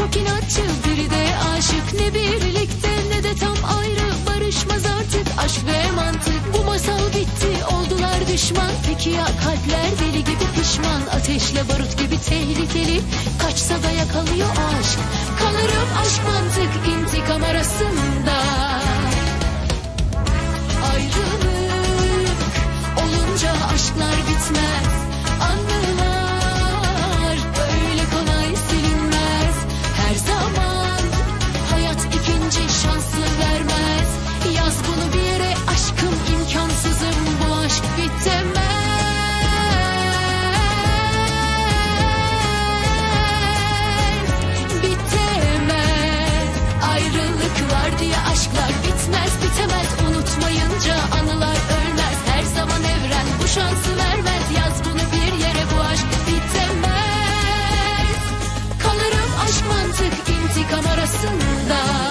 Çok inatçı biri de aşık. Ne birlikte ne de tam ayrı. Barışmaz artık aşk ve mantık. Bu masal bitti oldular düşman. Peki ya kalpler deli gibi pişman? Ateşle barut gibi tehlikeli. Kaçsa da yakalıyor aşk. Kalırım aşk mantık. İntikam arasında to.